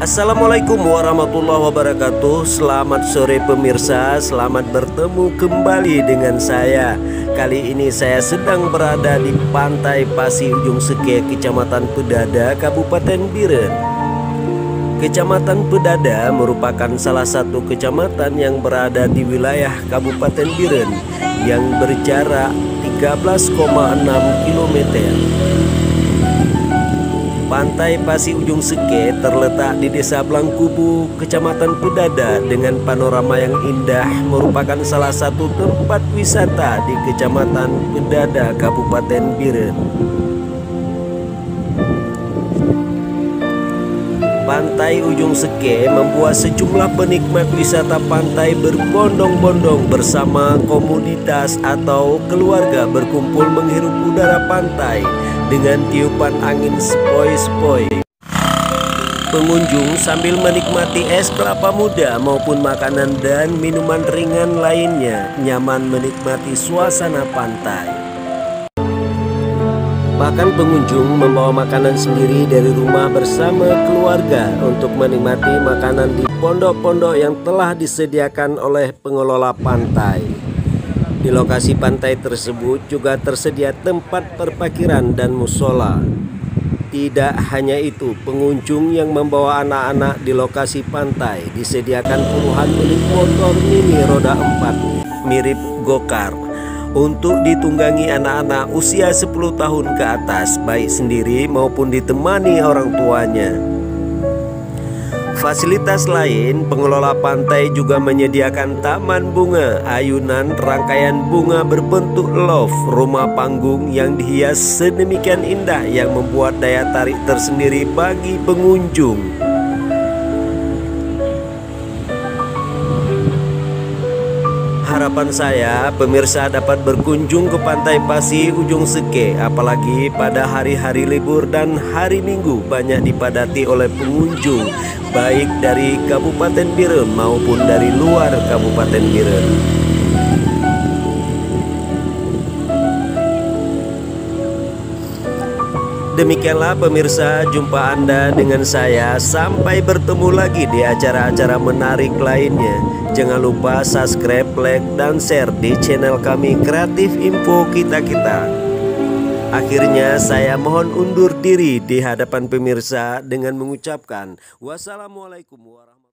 Assalamualaikum warahmatullahi wabarakatuh. Selamat sore pemirsa. Selamat bertemu kembali dengan saya. Kali ini saya sedang berada di pantai Pasi Ujung Seke Kecamatan Pedada Kabupaten Biren. Kecamatan Pedada merupakan salah satu kecamatan yang berada di wilayah Kabupaten Biren Yang berjarak 13,6 km Pantai Pasi Ujung Seke terletak di Desa Blangkubu, Kecamatan Pedada dengan panorama yang indah merupakan salah satu tempat wisata di Kecamatan Pedada, Kabupaten Biren. Pantai Ujung Seke membuat sejumlah penikmat wisata pantai berbondong-bondong bersama komunitas atau keluarga berkumpul menghirup udara pantai dengan tiupan angin sepoi-sepoi. Pengunjung sambil menikmati es kelapa muda maupun makanan dan minuman ringan lainnya nyaman menikmati suasana pantai. Bahkan pengunjung membawa makanan sendiri dari rumah bersama keluarga untuk menikmati makanan di pondok-pondok yang telah disediakan oleh pengelola pantai. Di lokasi pantai tersebut juga tersedia tempat perparkiran dan musola. Tidak hanya itu, pengunjung yang membawa anak-anak di lokasi pantai disediakan puluhan unit motor mini roda 4 mirip gokar untuk ditunggangi anak-anak usia 10 tahun ke atas baik sendiri maupun ditemani orang tuanya. Fasilitas lain, pengelola pantai juga menyediakan taman bunga, ayunan, rangkaian bunga berbentuk love, rumah panggung yang dihias sedemikian indah yang membuat daya tarik tersendiri bagi pengunjung. Harapan saya pemirsa dapat berkunjung ke Pantai Pasi Ujung Seke apalagi pada hari-hari libur dan hari Minggu banyak dipadati oleh pengunjung baik dari Kabupaten Biren maupun dari luar Kabupaten Biren. Demikianlah pemirsa jumpa Anda dengan saya. Sampai bertemu lagi di acara-acara menarik lainnya. Jangan lupa subscribe, like, dan share di channel kami Kreatif Info Kita-Kita Akhirnya saya mohon undur diri di hadapan pemirsa dengan mengucapkan Wassalamualaikum warahmatullahi